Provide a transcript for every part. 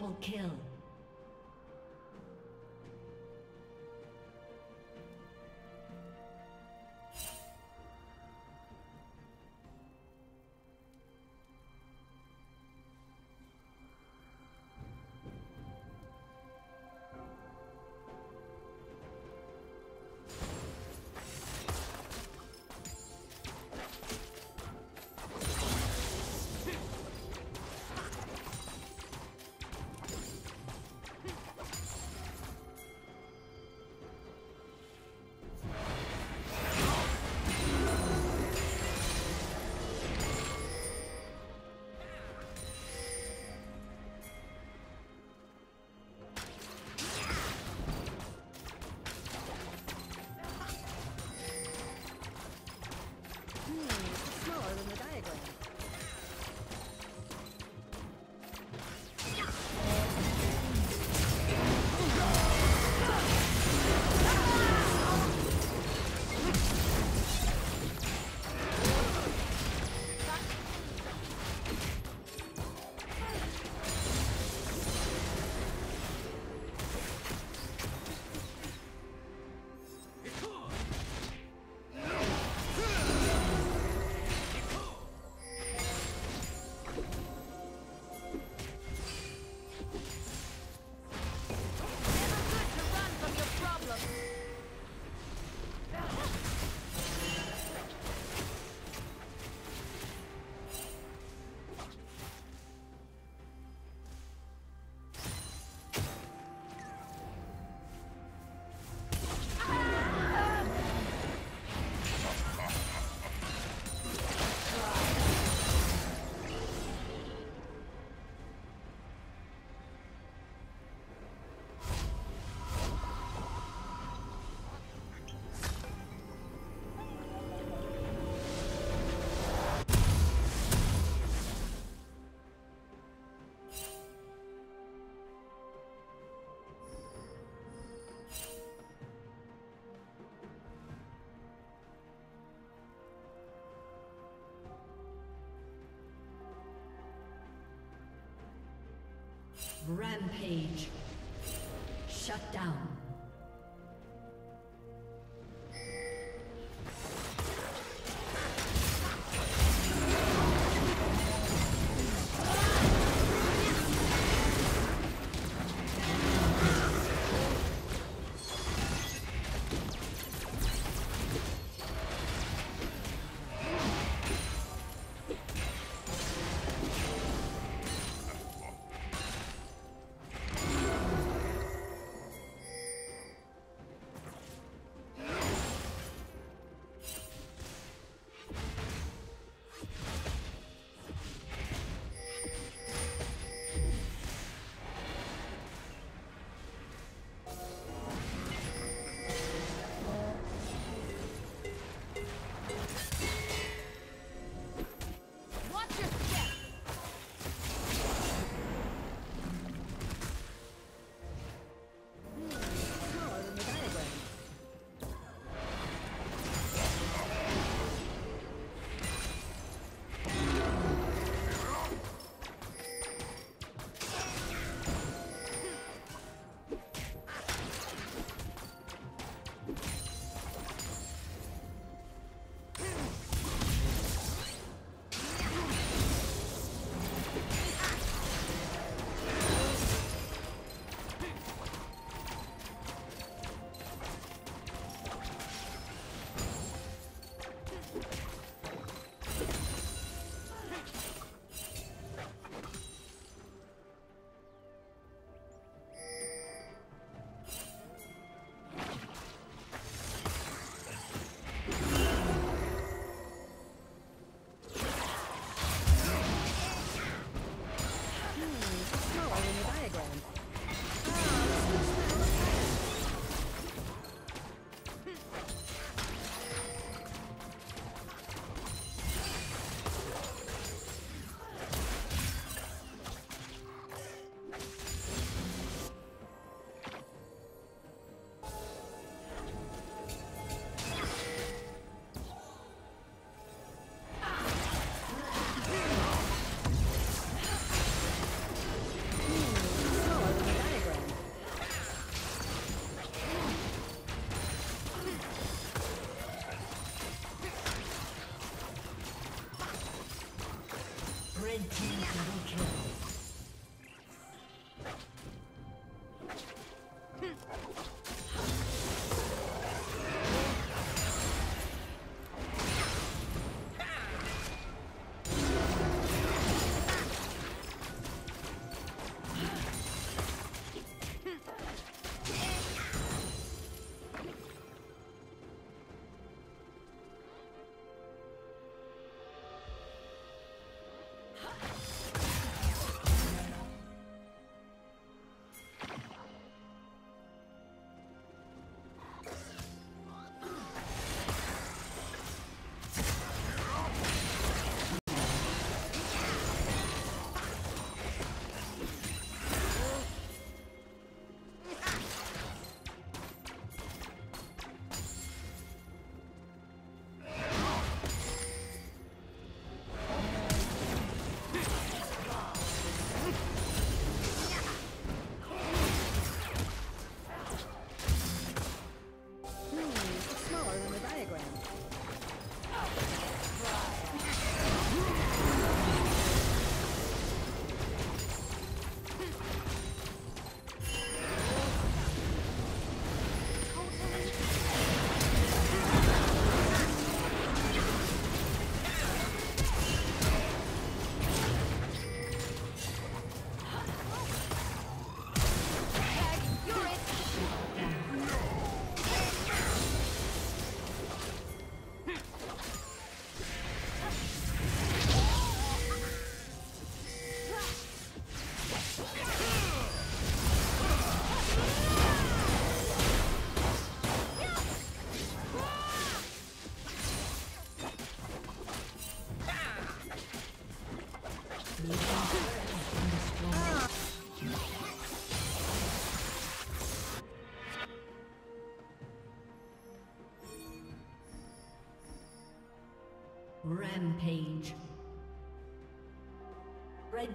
Double kill. Rampage. Shut down.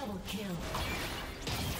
Double kill.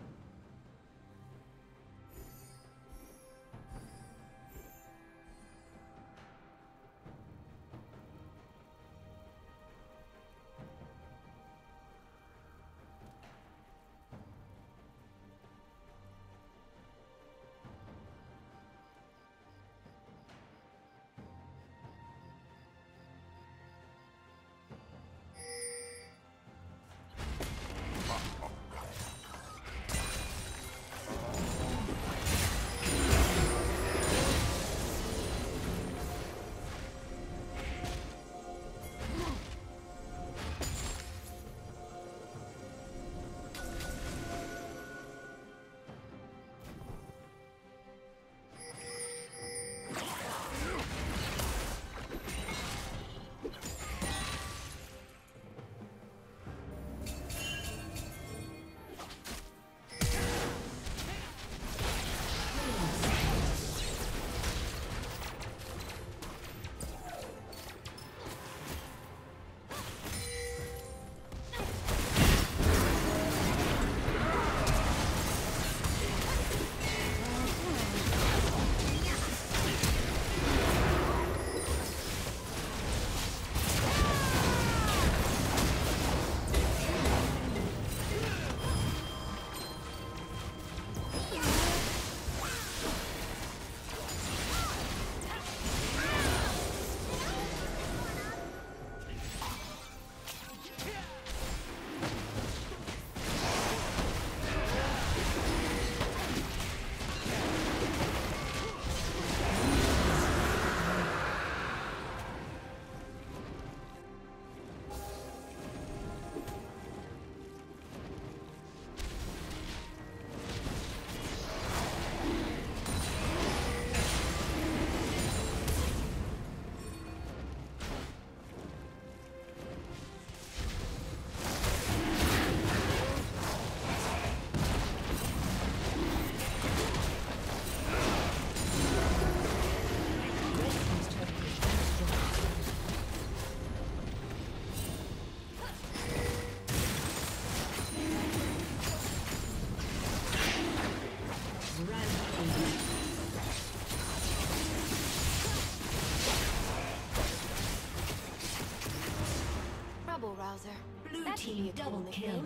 Team double the kill.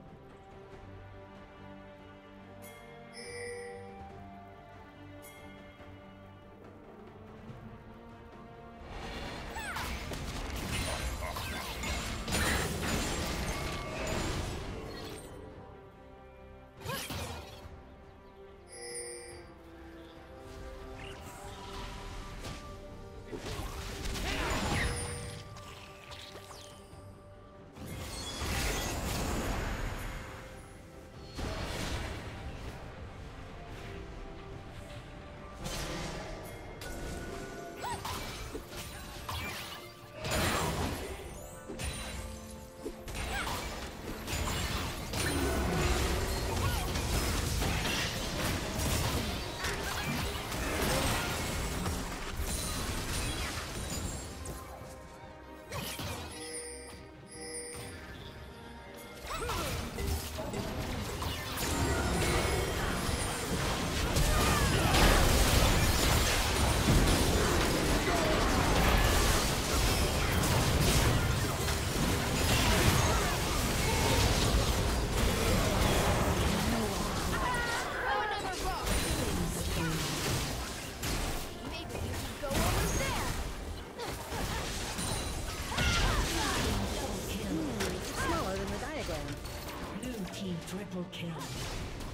Team triple kill.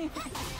Ha ha ha!